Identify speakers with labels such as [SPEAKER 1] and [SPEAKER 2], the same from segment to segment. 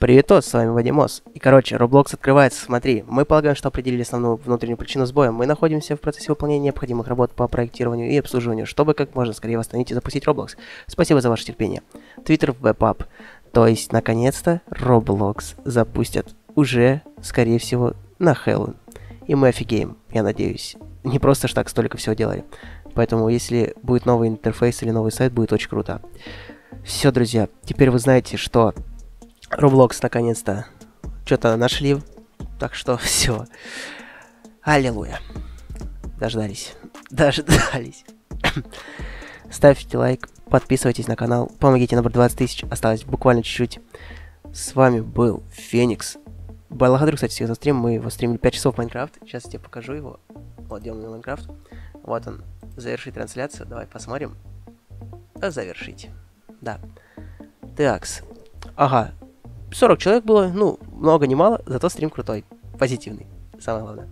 [SPEAKER 1] Привет, с вами Вадимос. И короче, Roblox открывается, смотри. Мы полагаем, что определили основную внутреннюю причину сбоя. Мы находимся в процессе выполнения необходимых работ по проектированию и обслуживанию, чтобы как можно скорее восстановить и запустить Roblox. Спасибо за ваше терпение. Twitter в WebApp. То есть, наконец-то, Roblox запустят уже, скорее всего, на Хэллоуин. И мы офигеем, я надеюсь. Не просто ж так столько всего делали. Поэтому, если будет новый интерфейс или новый сайт, будет очень круто. Все, друзья, теперь вы знаете, что Roblox наконец-то что-то нашли. Так что все. Аллилуйя. Дождались. Дождались. Ставьте лайк, подписывайтесь на канал, помогите набор 20 тысяч, осталось буквально чуть-чуть. С вами был Феникс. Благодарю, кстати, всех за стрим. Мы его стримили 5 часов Майнкрафт. Сейчас я тебе покажу его. Вот, делаем Майнкрафт. Вот он. Завершить трансляцию. Давай посмотрим. Завершить. Да. Такс. Ага, 40 человек было, ну, много не мало, зато стрим крутой, позитивный, самое главное.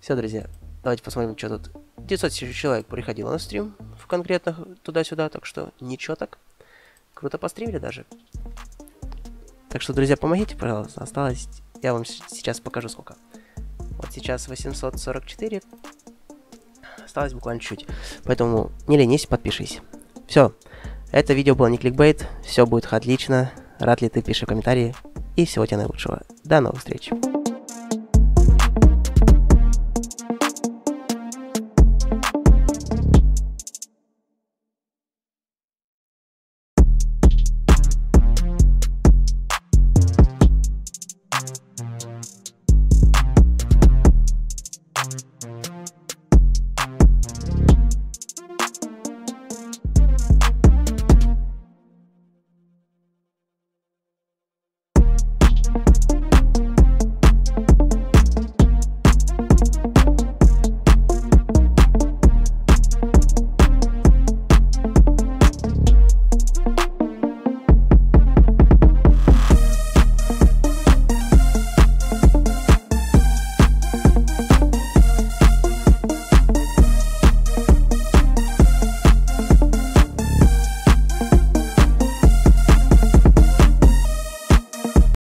[SPEAKER 1] Все, друзья, давайте посмотрим, что тут. 900 человек приходило на стрим в конкретных туда-сюда, так что ничего так. Круто постримили даже. Так что, друзья, помогите, пожалуйста. Осталось, я вам сейчас покажу сколько. Вот сейчас 844. Осталось буквально чуть. Поэтому не ленись, подпишись. Все. Это видео было не кликбейт. Все будет отлично. Рад ли ты, пиши комментарии. И всего тебе наилучшего. До новых встреч.